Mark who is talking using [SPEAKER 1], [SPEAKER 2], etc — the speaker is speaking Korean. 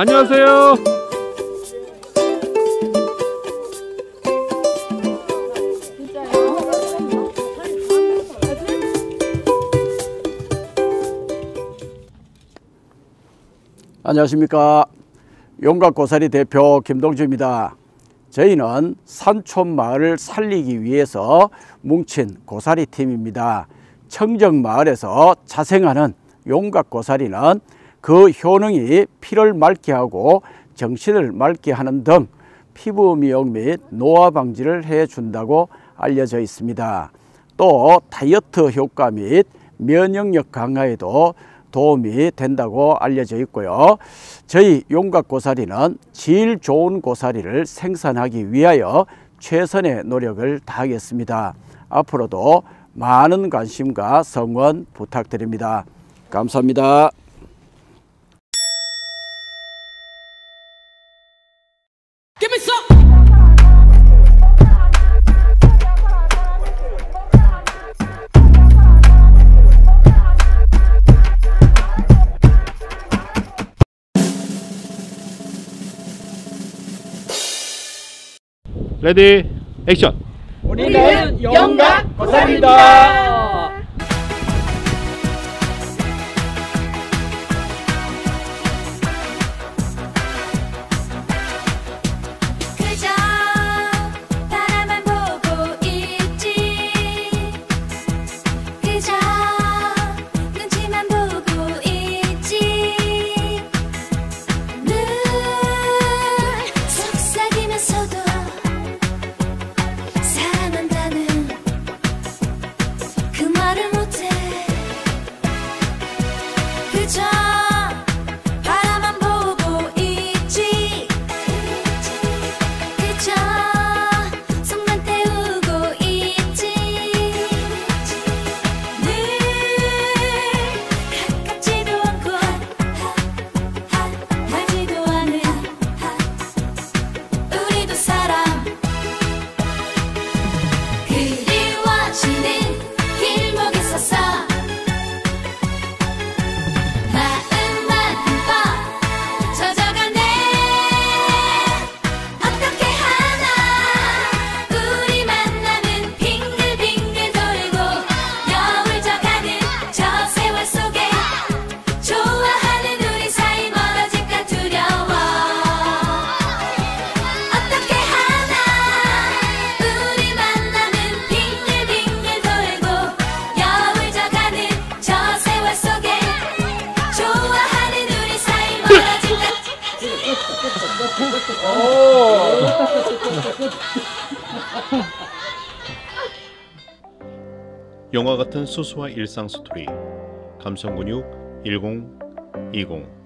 [SPEAKER 1] 안녕하세요.
[SPEAKER 2] 안녕하십니까. 용각고사리 대표 김동주입니다. 저희는 산촌 마을을 살리기 위해서 뭉친 고사리 팀입니다. 청정 마을에서 자생하는 용각고사리는 그 효능이 피를 맑게 하고 정신을 맑게 하는 등 피부 미용 및 노화 방지를 해 준다고 알려져 있습니다. 또 다이어트 효과 및 면역력 강화에도 도움이 된다고 알려져 있고요. 저희 용각 고사리는 질 좋은 고사리를 생산하기 위하여 최선의 노력을 다하겠습니다. 앞으로도 많은 관심과 성원 부탁드립니다. 감사합니다.
[SPEAKER 1] 레디 액션.
[SPEAKER 2] 우리는 용각고사리입니다.
[SPEAKER 3] 그저 바라만 보고 있지 그저
[SPEAKER 1] 영화 같은 소소와 일상 스토리. 감성근육 1020